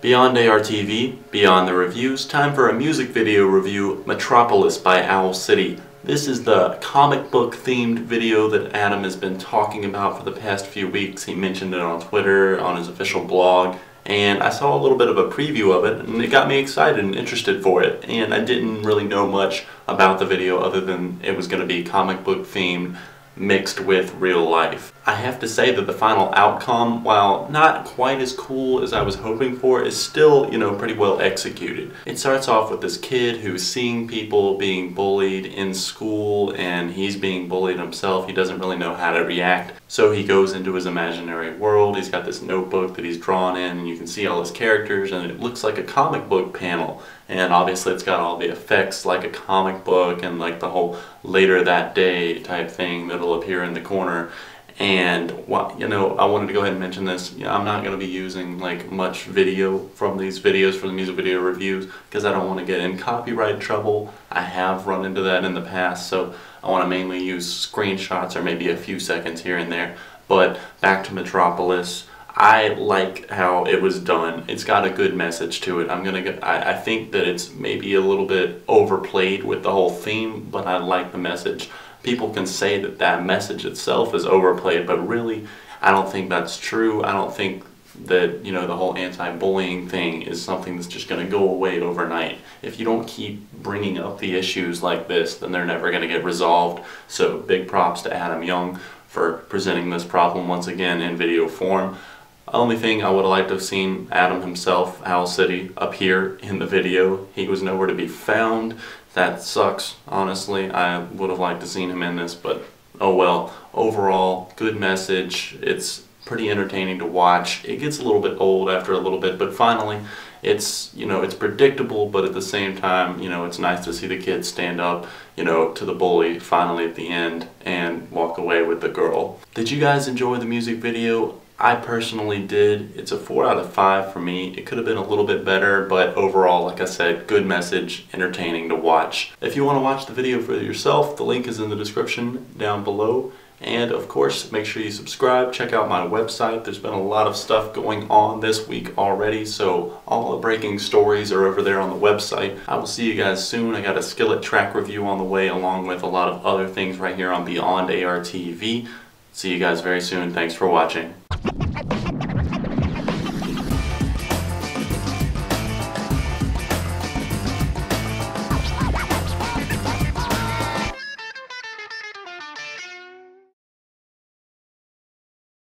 Beyond ARTV, beyond the reviews, time for a music video review, Metropolis by Owl City. This is the comic book themed video that Adam has been talking about for the past few weeks. He mentioned it on Twitter, on his official blog, and I saw a little bit of a preview of it and it got me excited and interested for it. And I didn't really know much about the video other than it was going to be comic book themed mixed with real life. I have to say that the final outcome, while not quite as cool as I was hoping for, is still, you know, pretty well executed. It starts off with this kid who's seeing people being bullied in school and he's being bullied himself. He doesn't really know how to react. So he goes into his imaginary world. He's got this notebook that he's drawn in and you can see all his characters and it looks like a comic book panel. And obviously it's got all the effects like a comic book and like the whole later that day type thing that'll appear in the corner. And you know, I wanted to go ahead and mention this. I'm not going to be using like much video from these videos for the music video reviews because I don't want to get in copyright trouble. I have run into that in the past, so I want to mainly use screenshots or maybe a few seconds here and there. But back to Metropolis. I like how it was done. It's got a good message to it. I'm gonna. Go, I, I think that it's maybe a little bit overplayed with the whole theme, but I like the message people can say that that message itself is overplayed, but really, I don't think that's true. I don't think that you know the whole anti-bullying thing is something that's just going to go away overnight. If you don't keep bringing up the issues like this, then they're never going to get resolved. So big props to Adam Young for presenting this problem once again in video form. Only thing I would have liked to have seen Adam himself, Owl City, appear in the video. He was nowhere to be found. That sucks, honestly. I would have liked to seen him in this, but oh well. Overall, good message. It's pretty entertaining to watch. It gets a little bit old after a little bit, but finally, it's you know it's predictable, but at the same time, you know it's nice to see the kids stand up, you know, to the bully finally at the end and walk away with the girl. Did you guys enjoy the music video? I personally did. It's a 4 out of 5 for me. It could have been a little bit better, but overall, like I said, good message, entertaining to watch. If you want to watch the video for yourself, the link is in the description down below. And of course, make sure you subscribe, check out my website. There's been a lot of stuff going on this week already, so all the breaking stories are over there on the website. I will see you guys soon. I got a Skillet track review on the way, along with a lot of other things right here on Beyond ARTV. See you guys very soon. Thanks for watching. Ha ha ha!